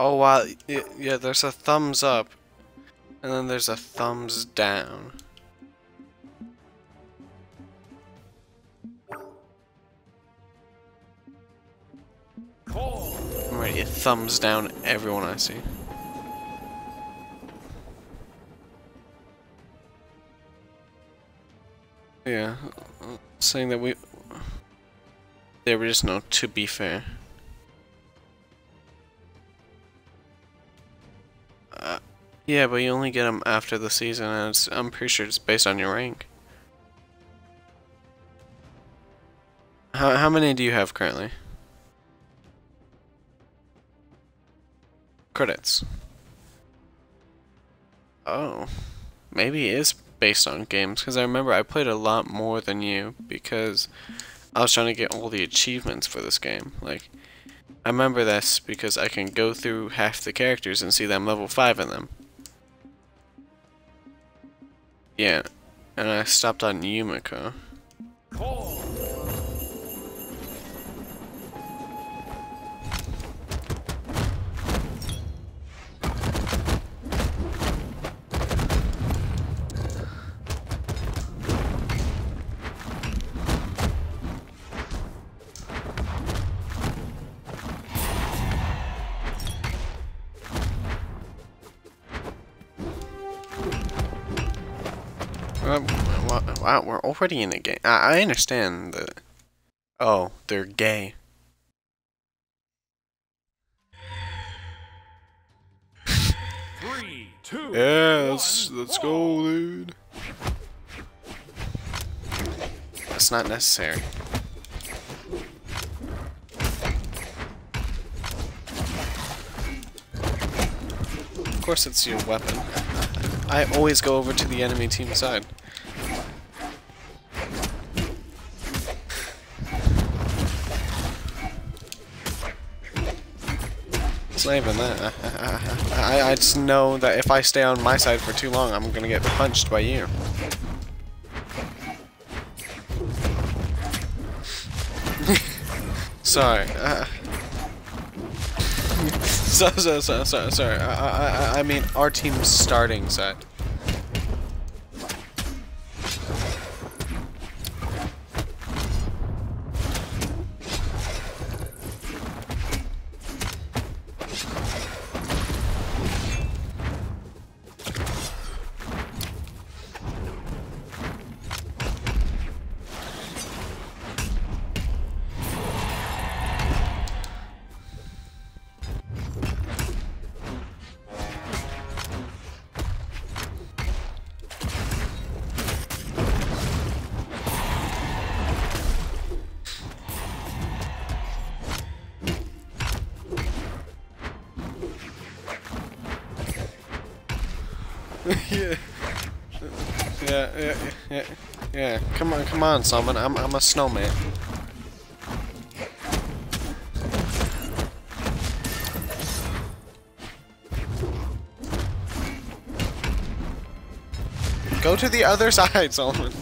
Oh wow, yeah, there's a thumbs up, and then there's a thumbs down. I'm ready to thumbs down everyone I see. Yeah, saying that we... There is no to be fair. Yeah, but you only get them after the season, and I'm pretty sure it's based on your rank. How, how many do you have currently? Credits. Oh. Maybe it is based on games, because I remember I played a lot more than you, because I was trying to get all the achievements for this game. Like, I remember this because I can go through half the characters and see them level 5 in them. Yeah, and I stopped on Yumiko. Um, wow, we're already in a game. I, I understand that. Oh, they're gay. Three, two, Yes, one, let's go, dude. That's not necessary. Of course, it's your weapon. I always go over to the enemy team side. It's not even that. I, I, I just know that if I stay on my side for too long, I'm gonna get punched by you. sorry. Uh, so, so, so, so, sorry. I, I, I- mean, our team's starting side. Yeah, yeah, yeah. Come on, come on, Salman. I'm, I'm a snowman. Go to the other side, Solomon.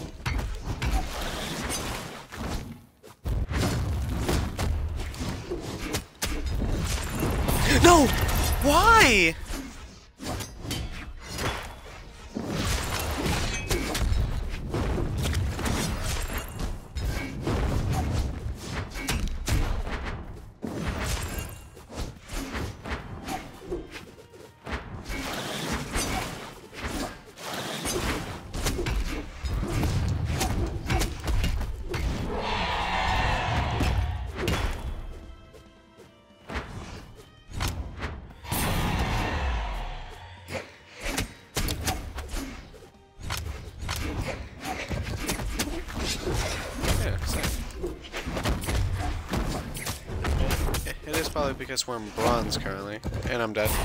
No! Why? Because we're in bronze currently, and I'm dead.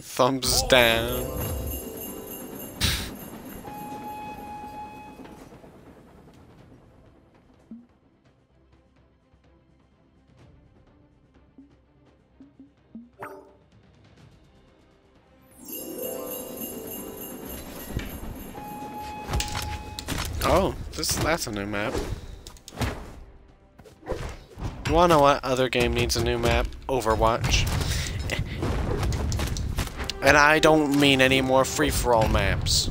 Thumbs down. Oh, this that's a new map. You wanna know what other game needs a new map? Overwatch. And I don't mean any more free-for-all maps.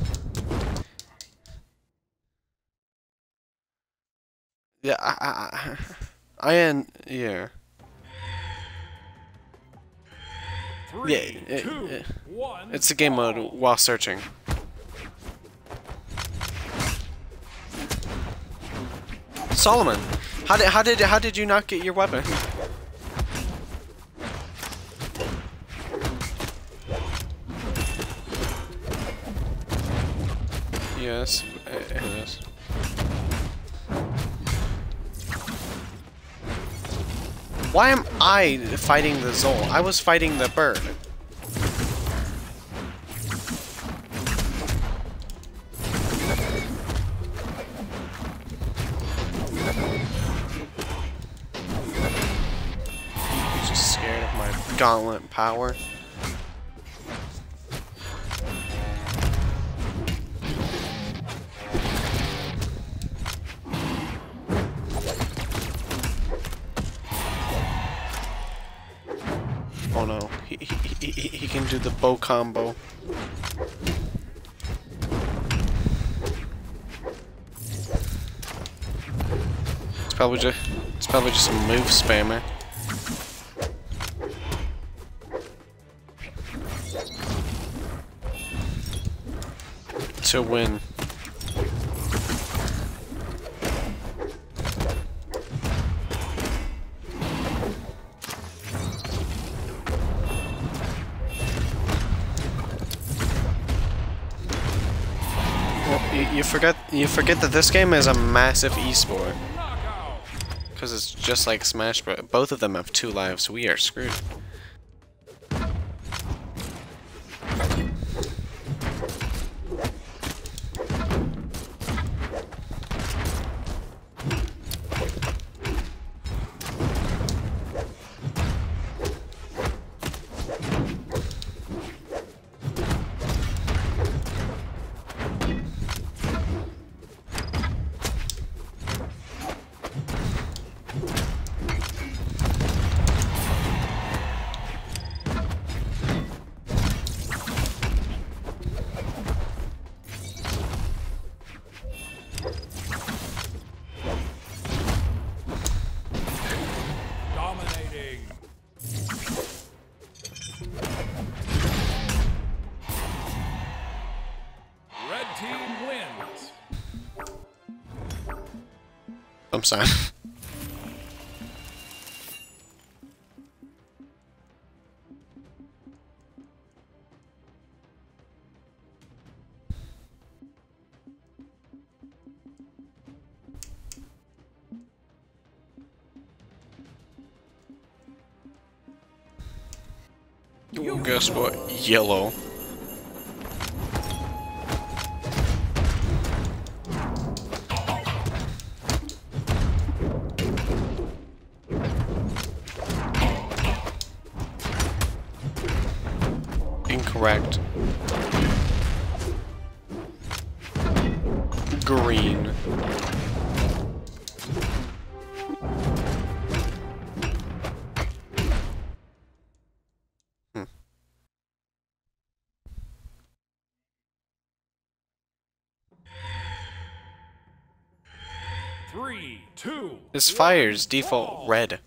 Yeah, I, I, I, I yeah. Three, Yeah, it- two, it- one, It's a game mode while searching. Solomon, how did how did how did you not get your weapon? Yes, it is. Why am I fighting the Xull? I was fighting the bird. Gauntlet power. Oh no, he, he, he, he can do the bow combo. It's probably just it's probably just a move spammer. To win. You, forget you forget that this game is a massive esport. Because it's just like Smash Bros. Both of them have two lives, we are screwed. I'm sorry. Guess what? Yellow. Three, two. This one, fire's default red.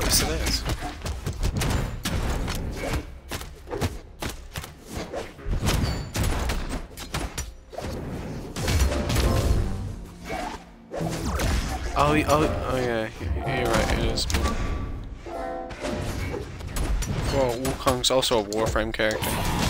Yes, it is. Oh, oh, oh yeah, you're right, it is. Well, Wukong's also a Warframe character.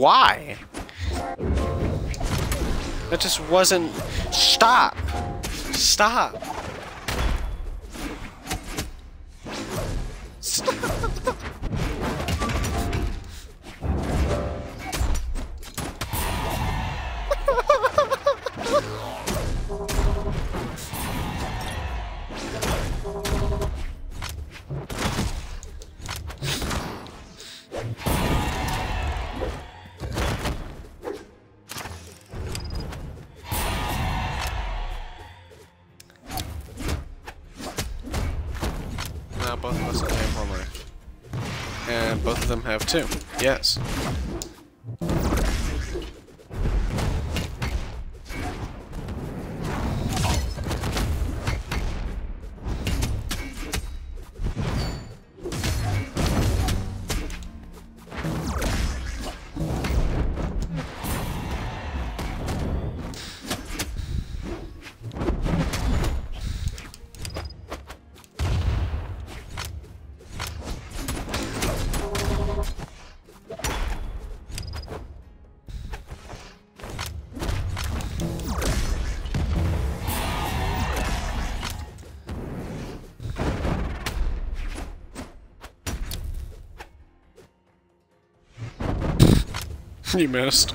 Why? That just wasn't. Stop! Stop! Now both of us only have one life. And both of them have two. Yes. You missed.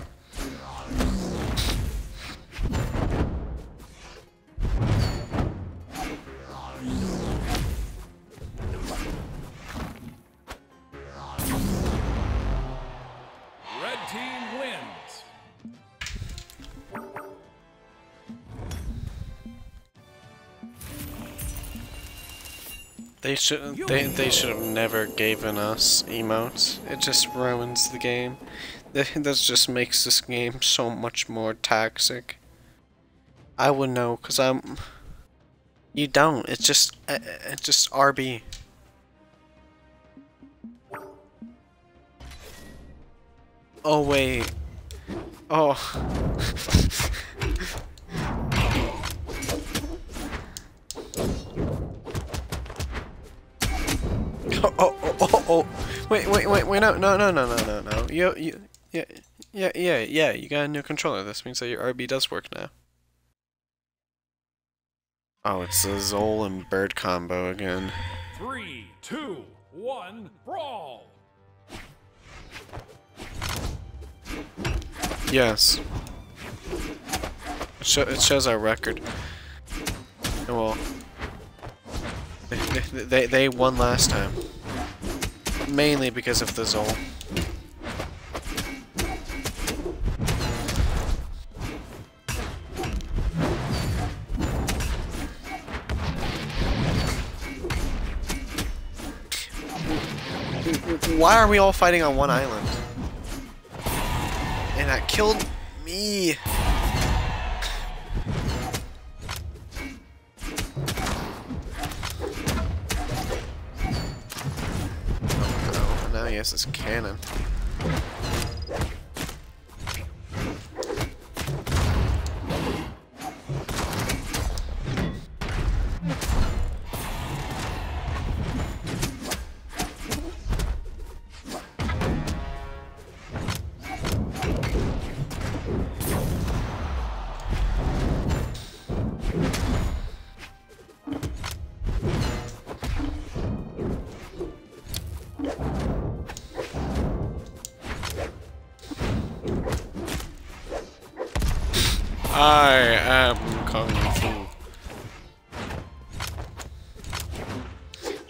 Red team wins. They should they they should have never given us emotes. It just ruins the game. That just makes this game so much more toxic. I would know cuz I'm You don't. It's just uh, it's just RB. Oh wait. Oh. Oh, oh, oh, oh, oh. Wait, wait, wait, wait, no, no, no, no, no, no, no. You, you, yeah, yeah, yeah, yeah, you got a new controller. This means that your RB does work now. Oh, it's the Xull and Bird combo again. Three, two, one, brawl. Yes. It, sho it shows our record. Well, they, they, they, they won last time. Mainly because of the Xull. Why are we all fighting on one island? And that killed me.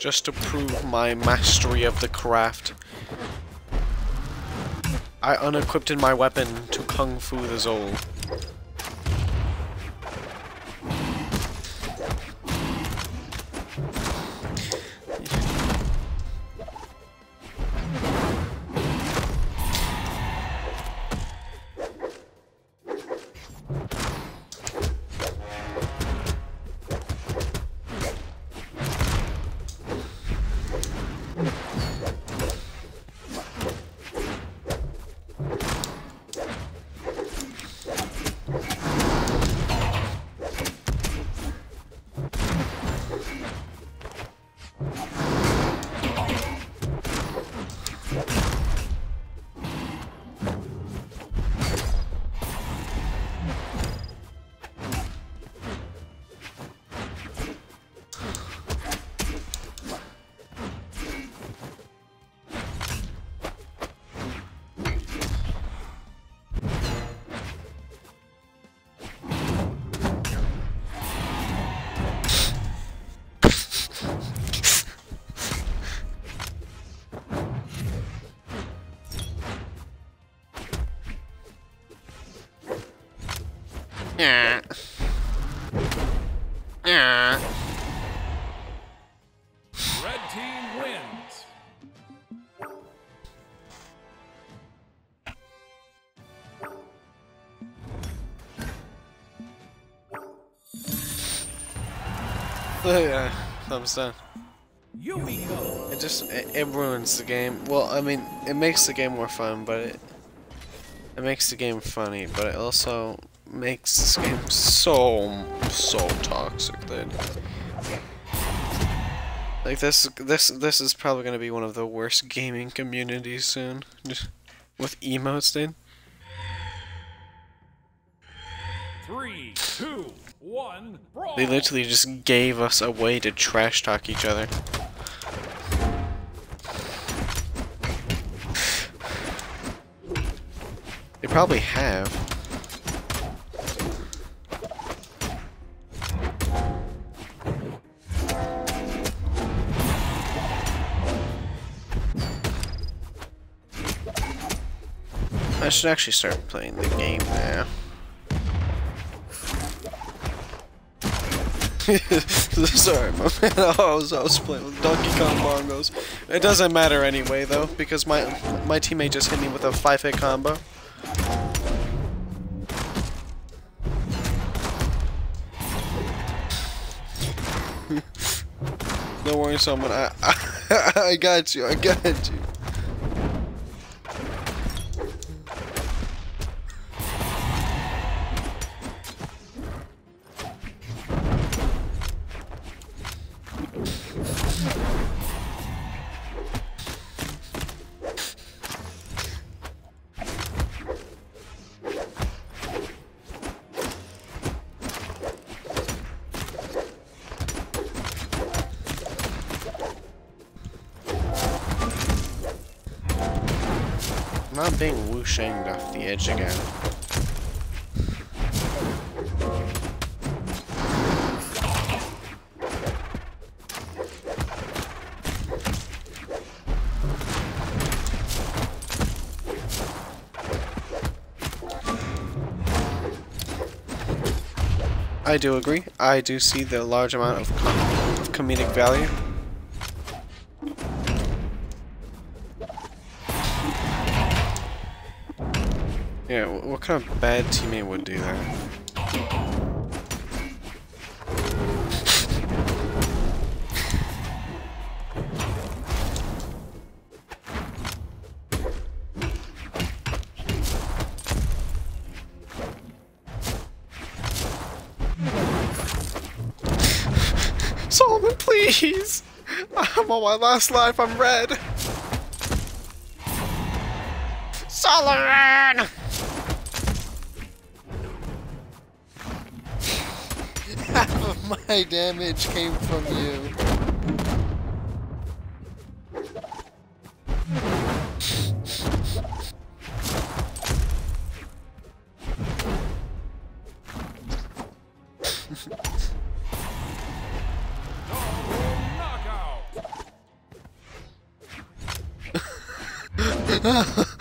Just to prove my mastery of the craft, I unequipped in my weapon to Kung Fu the Xull. 100%. It just, it, it, ruins the game. Well, I mean, it makes the game more fun, but it, it makes the game funny, but it also makes this game so, so toxic, dude. Like this, this, this is probably gonna be one of the worst gaming communities soon. Just with emotes, dude. Three, two, they literally just gave us a way to trash talk each other. They probably have. I should actually start playing the game now. Sorry, my man. I was, I was playing with Donkey Kong bongos. It doesn't matter anyway, though, because my my teammate just hit me with a five hit combo. Don't worry, someone. I, I I got you. I got you. I'm being whooshinged off the edge again. I do agree. I do see the large amount of, com of comedic value. Kind of bad teammate would do that? Solomon, please! I'm on my last life, I'm red! Solomon! My damage came from you. Knockout.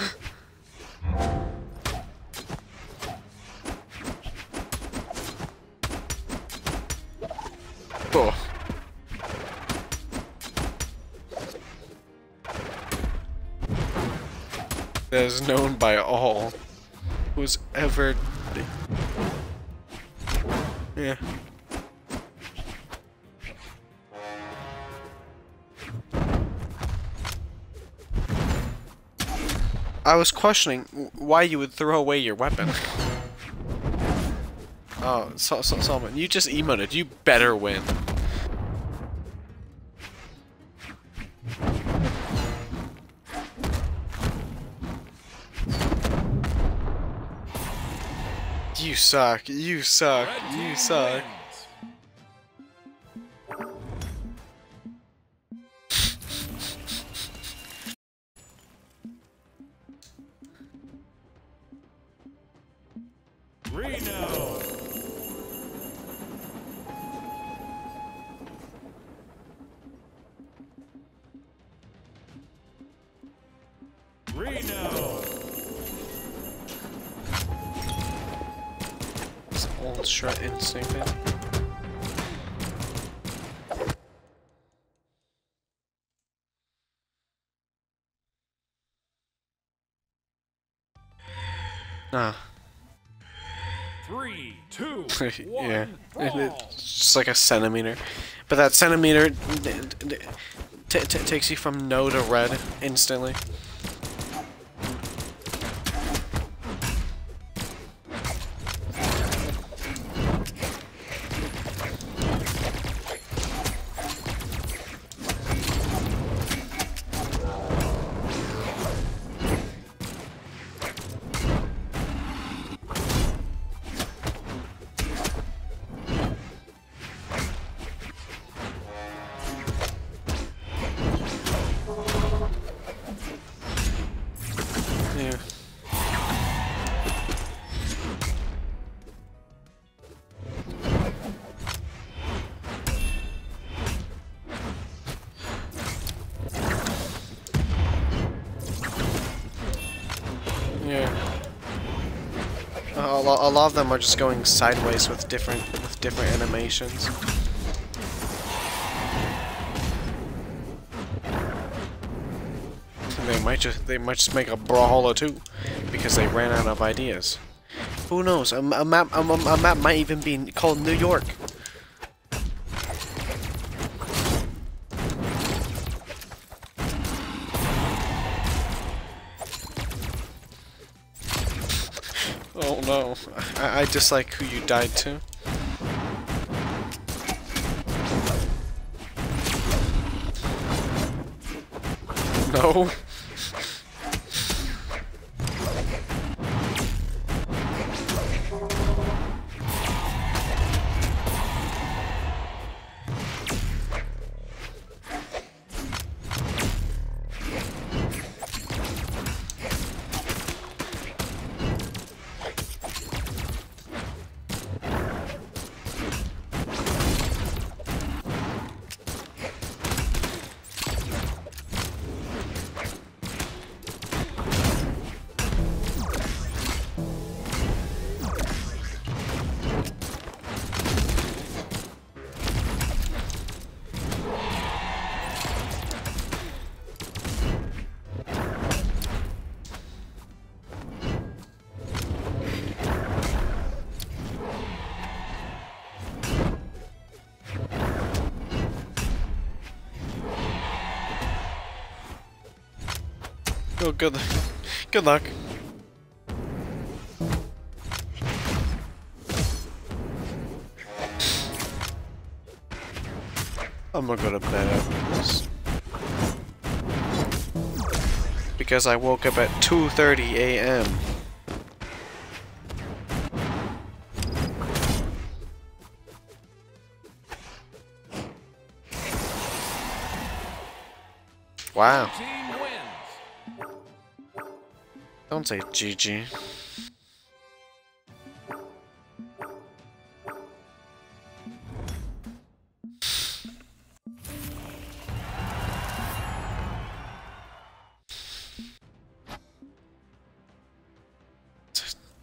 is known by all who's ever. Yeah. I was questioning why you would throw away your weapon. Oh, so, so, you just emoted. You better win. Suck. You suck. You suck. not in sync. Nah. Three, two, one, yeah, it's just like a centimeter, but that centimeter takes you from no to red instantly. A lot of them are just going sideways with different with different animations. They might just they might just make a brawler too, because they ran out of ideas. Who knows? A, a map a, a map might even be called New York. Oh no, I, I dislike who you died to. No. Good. Good luck. I'm gonna go to bed after this. Because I woke up at 2.30 a.m. Wow. Don't say GG.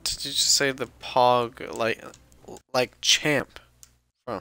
Did you just say the pog like like champ? Oh.